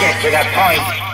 get to that point.